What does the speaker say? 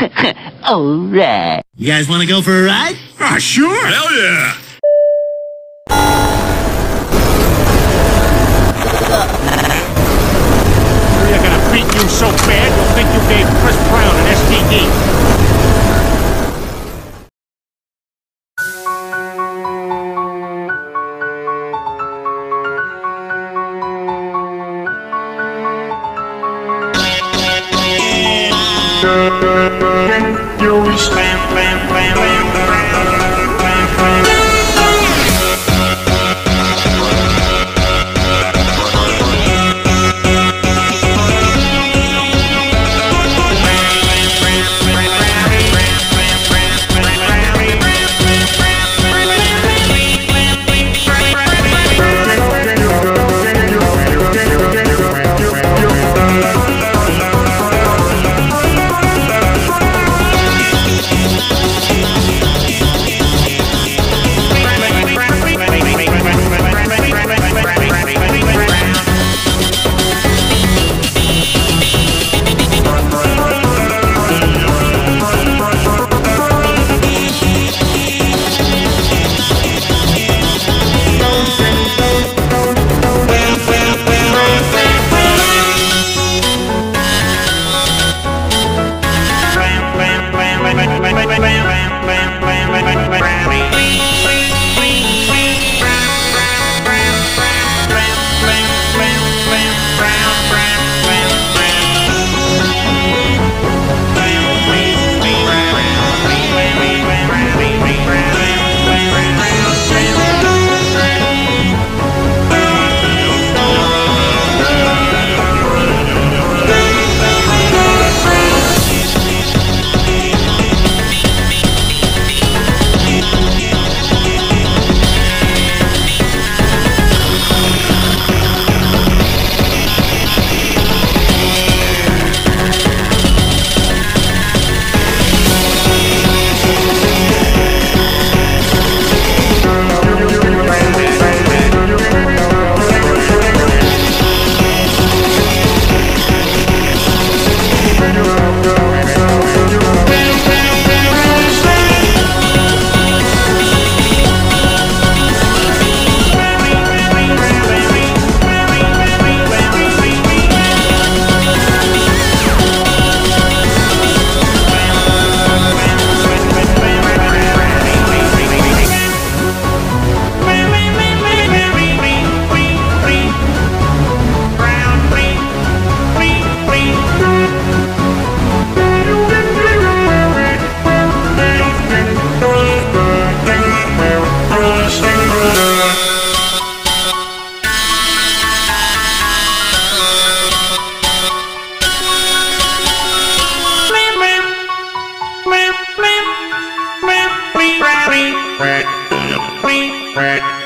Alright. You guys want to go for a ride? Ah, sure. Hell yeah. We're gonna beat you so bad you'll think you gave Chris Brown an STD. Strange. Right.